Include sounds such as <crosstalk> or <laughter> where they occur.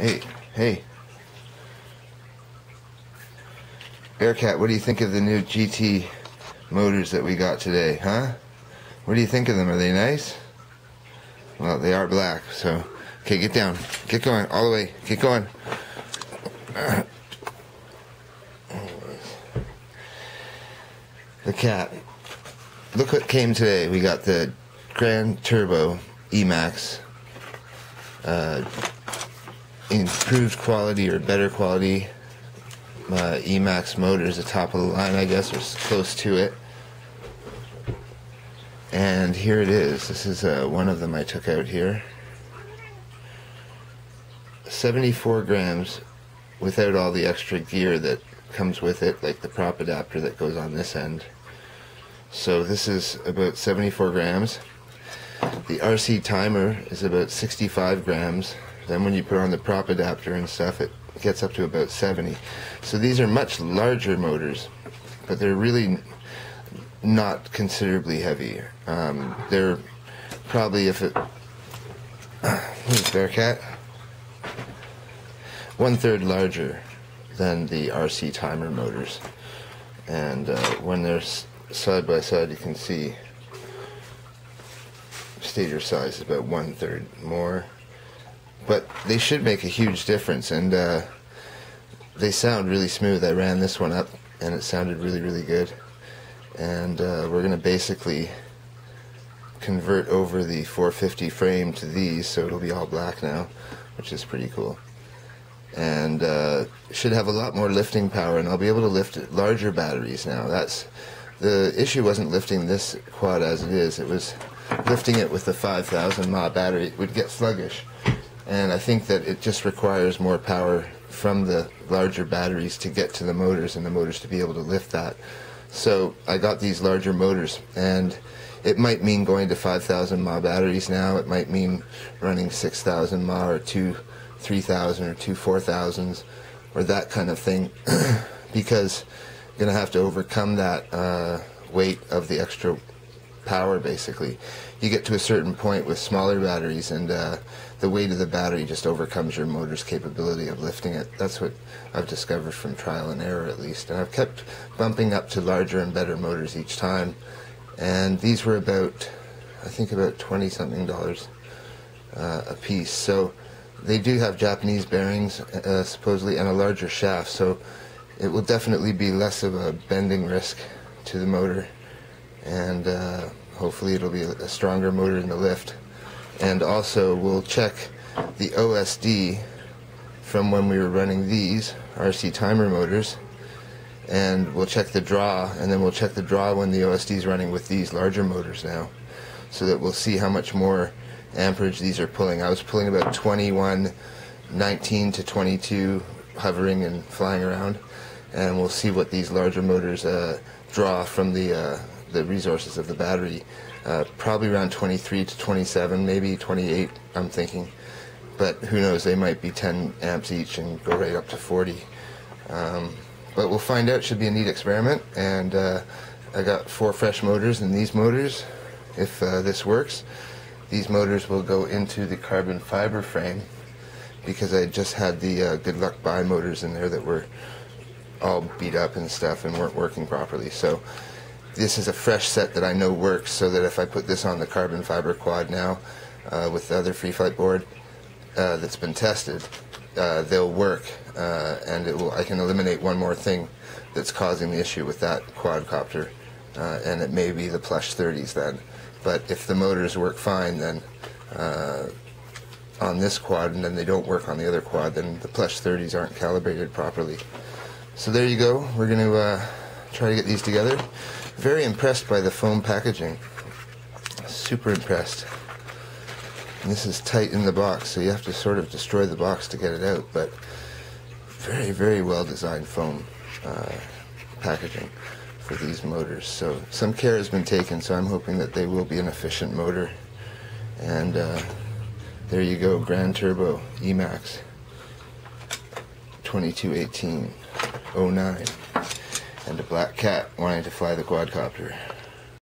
Hey, hey. Bearcat, what do you think of the new GT motors that we got today, huh? What do you think of them? Are they nice? Well, they are black, so... Okay, get down. Get going, all the way. Get going. The cat. Look what came today. We got the Grand Turbo Emax. Uh, improved quality or better quality uh, Emax motors, the top of the line, I guess, or close to it. And here it is. This is uh, one of them I took out here. 74 grams without all the extra gear that comes with it, like the prop adapter that goes on this end. So this is about 74 grams. The RC timer is about 65 grams. Then when you put on the prop adapter and stuff, it gets up to about 70. So these are much larger motors, but they're really not considerably heavy. Um, they're probably if it. Who's <sighs> Bearcat? One third larger than the RC timer motors, and uh, when they're side by side, you can see stator size is about one third more but they should make a huge difference. And uh, they sound really smooth. I ran this one up, and it sounded really, really good. And uh, we're going to basically convert over the 450 frame to these, so it'll be all black now, which is pretty cool. And uh, should have a lot more lifting power, and I'll be able to lift larger batteries now. That's the issue. Wasn't lifting this quad as it is. It was lifting it with the 5,000 mAh battery. It would get sluggish and I think that it just requires more power from the larger batteries to get to the motors and the motors to be able to lift that. So I got these larger motors and it might mean going to 5,000 mAh batteries now. It might mean running 6,000 mAh or two 3,000 or two 4,000s or that kind of thing <clears throat> because you're going to have to overcome that uh, weight of the extra power basically. You get to a certain point with smaller batteries and uh, the weight of the battery just overcomes your motor's capability of lifting it. That's what I've discovered from trial and error, at least. And I've kept bumping up to larger and better motors each time. And these were about, I think, about 20 something dollars uh, a piece. So they do have Japanese bearings, uh, supposedly, and a larger shaft. So it will definitely be less of a bending risk to the motor. And uh, hopefully it'll be a stronger motor in the lift and also we'll check the OSD from when we were running these RC timer motors and we'll check the draw and then we'll check the draw when the OSD is running with these larger motors now so that we'll see how much more amperage these are pulling. I was pulling about 21 19 to 22 hovering and flying around and we'll see what these larger motors uh, draw from the uh, the resources of the battery uh, probably around 23 to 27, maybe 28, I'm thinking. But who knows, they might be 10 amps each and go right up to 40. Um, but we'll find out, should be a neat experiment. And uh, I got four fresh motors in these motors, if uh, this works. These motors will go into the carbon fiber frame because I just had the uh, Good Luck Buy motors in there that were all beat up and stuff and weren't working properly. So this is a fresh set that I know works so that if I put this on the carbon fiber quad now uh, with the other free flight board uh, that's been tested, uh, they'll work uh, and it will, I can eliminate one more thing that's causing the issue with that quadcopter uh, and it may be the plush 30s then. But if the motors work fine then uh, on this quad and then they don't work on the other quad, then the plush 30s aren't calibrated properly. So there you go. We're going to try to get these together. Very impressed by the foam packaging. Super impressed. And this is tight in the box, so you have to sort of destroy the box to get it out, but very, very well designed foam uh, packaging for these motors. So some care has been taken, so I'm hoping that they will be an efficient motor. And uh, there you go, Grand Turbo Emax 2218 09 and a black cat wanting to fly the quadcopter.